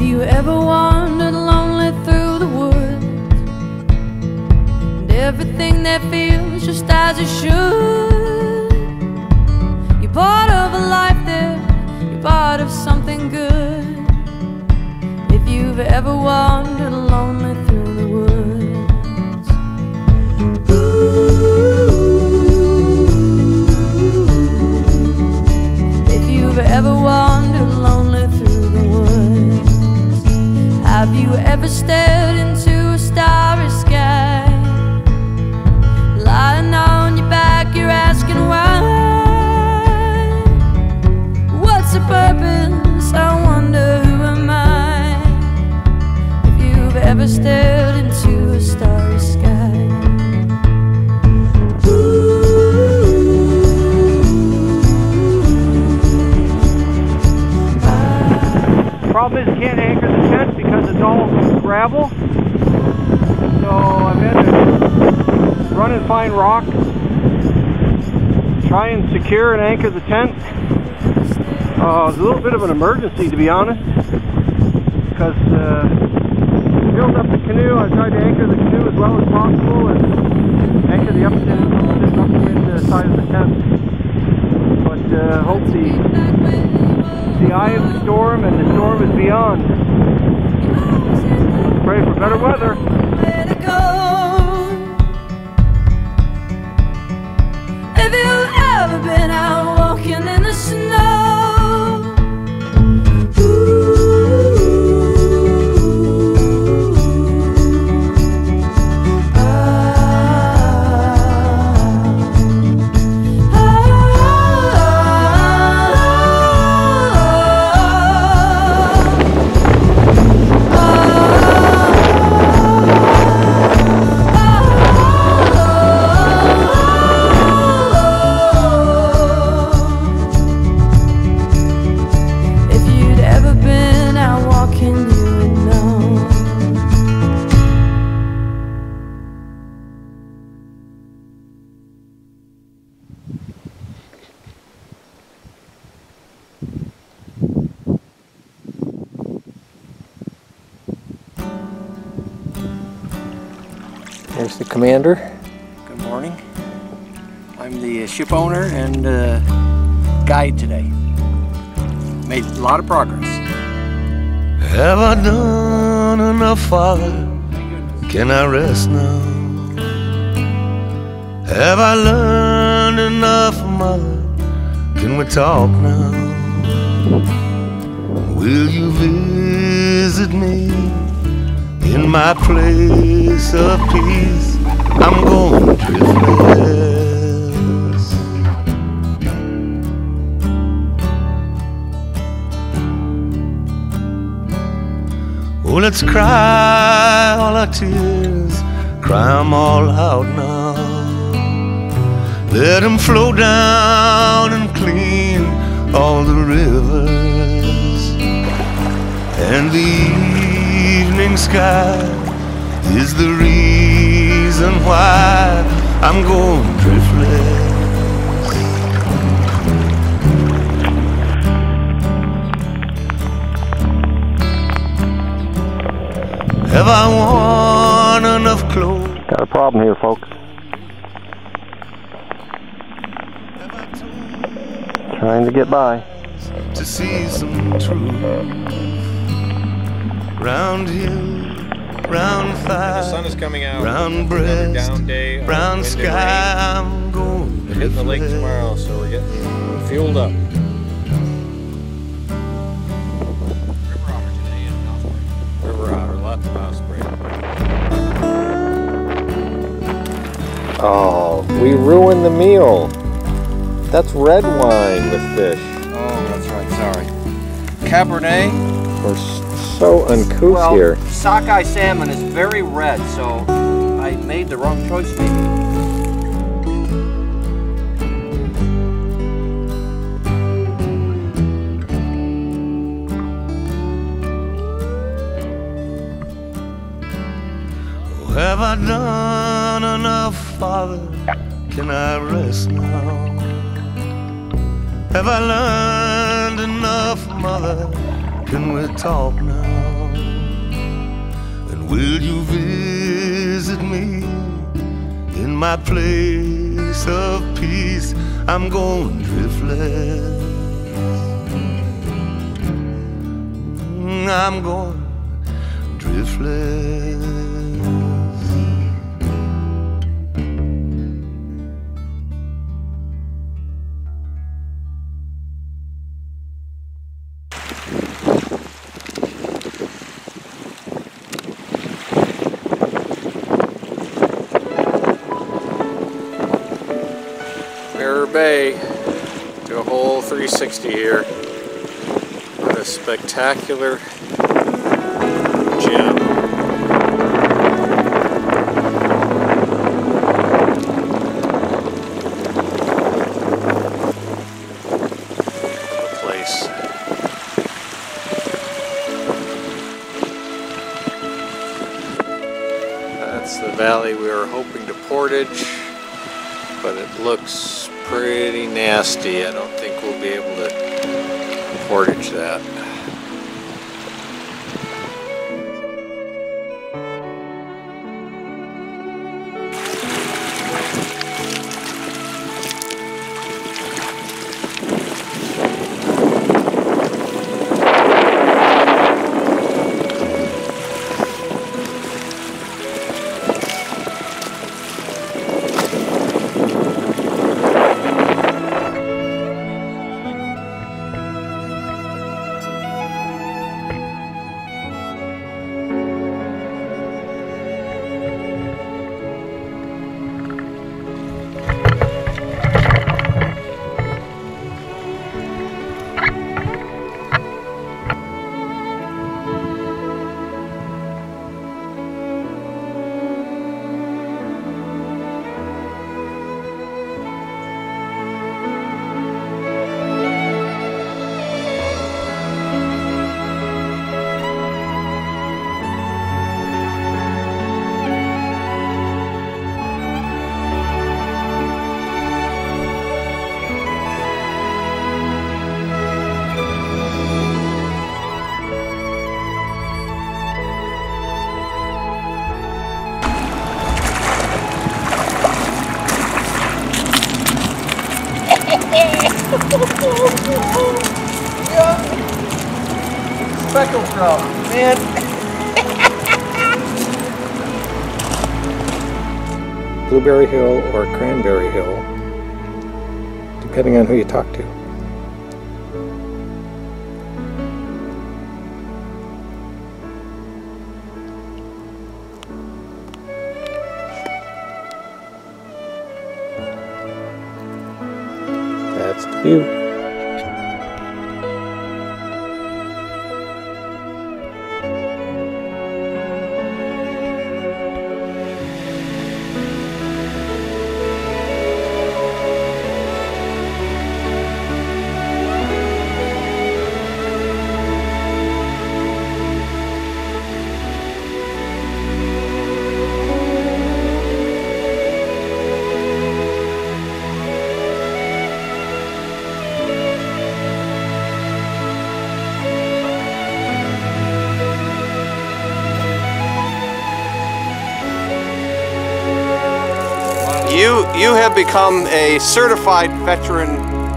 Have you ever wandered lonely through the woods? And everything that feels just as it should. You're part of a life there, you're part of something good. If you've ever wandered into a starry sky? Lying on your back, you're asking why. What's the purpose? I wonder who am I? If you've ever stared rock, try and secure and anchor the tent. Uh, it's a little bit of an emergency to be honest, because uh, filled up the canoe. I tried to anchor the canoe as well as possible and anchor the upper end uh, side of the tent. But uh, hope the the eye of the storm and the storm is beyond. Pray for better weather. The commander. Good morning. I'm the ship owner and uh, guide today. Made a lot of progress. Have I done enough, Father? Can I rest now? Have I learned enough, Mother? Can we talk now? Will you visit me in my place of peace? I'm going driftless. Oh, let's cry all our tears, cry 'em all out now. Let 'em flow down and clean all the rivers. And the evening sky is the reason why I'm going driftless. Have I worn enough clothes? Got a problem here, folks. Have I told Trying to get by. to see some truth. Round hill, round The sun is coming out. round Another breast, down day. uh, brown sky. I'm going We're hitting the lake tomorrow, so we're getting fueled up. River otter, lots of osprey. Oh, we ruined the meal. That's red wine with fish. Oh, that's right. Sorry. Cabernet. We're s- so uncouth Well, here. sockeye salmon is very red, so I made the wrong choice maybe. Have I done enough, Father? Can I rest now? Have I learned enough, Mother? Can we talk now? Will you visit me in my place of peace? I'm going driftless. Mm, I'm going driftless. 360 here. A spectacular gem. Place. That's the valley we were hoping to portage but it looks pretty nasty. I don't think we'll be able to portage that. Speckled man. Blueberry Hill or Cranberry Hill, depending on who you talk to. That's the view. You you have become a certified veteran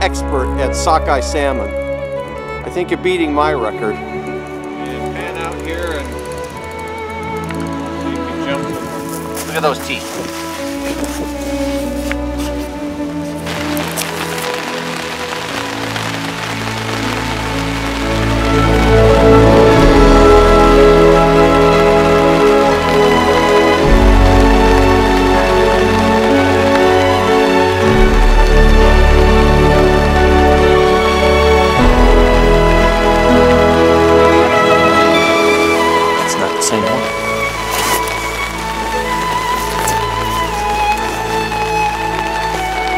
expert at sockeye salmon. I think you're beating my record. Pan out here and jump. Look at those teeth.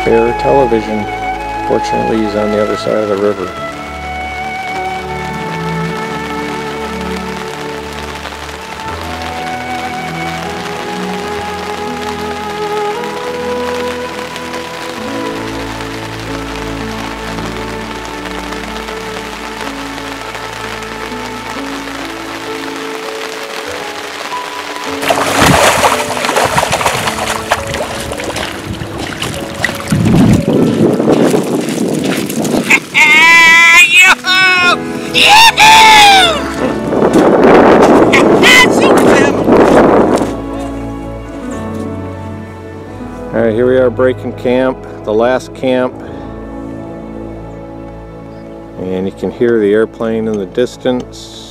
Bear Television, fortunately, is on the other side of the river. Here we are breaking camp, the last camp. And you can hear the airplane in the distance.